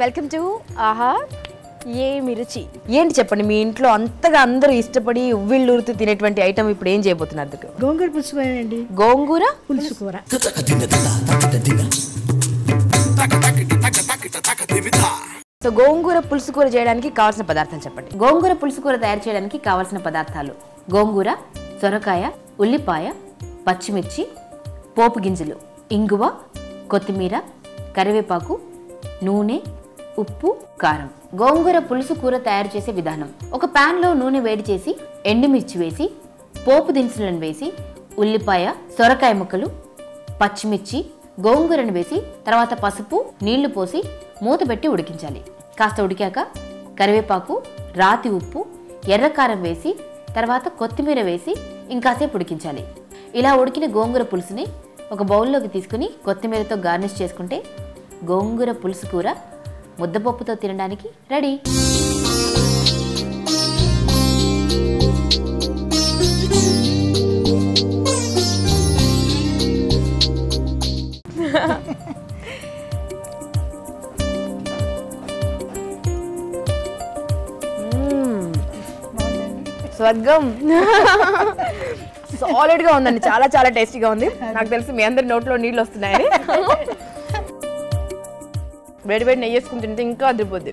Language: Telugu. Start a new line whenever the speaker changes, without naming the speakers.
వెల్కమ్ టు ఆహా ఏమి రుచి
ఏంటి చెప్పండి మీ ఇంట్లో అంతగా అందరూ ఇష్టపడి ఉవ్విళ్ళూరుతూ తినేటువంటి ఐటమ్ ఇప్పుడు ఏం చేయబోతున్నారు అందుకు?
గోంగూర పులుసు అండి.
గోంగూర?
పులుసు కూర.
సో గోంగూర పులుసు కూర చేయడానికి కావాల్సిన పదార్థాలు చెప్పండి.
గోంగూర పులుసు కూర తయారు చేయడానికి కావలసిన పదార్థాలు. గోంగూర సొరకాయ ఉల్లిపాయ పచ్చిమిర్చి పోపు గింజలు ఇంగువ కొత్తిమీర కరివేపాకు నూనె ఉప్పు కారం. గోంగూర పులుసు కూర తయారు చేసే విధానం. ఒక పాన్లో నూనె వేడి చేసి ఎండుమిర్చి వేసి పోపు దినుసులను వేసి ఉల్లిపాయ సొరకాయ ముక్కలు పచ్చిమిర్చి గోంగూరను వేసి తర్వాత పసుపు నీళ్ళు పోసి మూత పెట్టి ఉడికించాలి. కాస్త ఉడికాక కరివేపాకు రాతి ఉప్పు ఎర్రకారం వేసి తర్వాత కొత్తిమీర వేసి ఇంకాసేపు ఉడికించాలి. ఇలా ఉడికిన గోంగూర పులుసుని ఒక బౌల్లోకి తీసుకుని కొత్తిమీరతో గార్నిష్ చేసుకుంటే గోంగూర పులుసు కూర ముద్దపప్పుతో తినడానికి రెడీ.
స్వర్గం. సాలిడ్గా ఉందండి. చాలా చాలా టేస్టీగా ఉంది. నాకు తెలిసి మీ అందరి నోట్లో నీళ్ళు వస్తున్నాయని. వేడి వేడి నెయ్యి వేసుకుని తింటే ఇంకా అదిరిపోద్ది.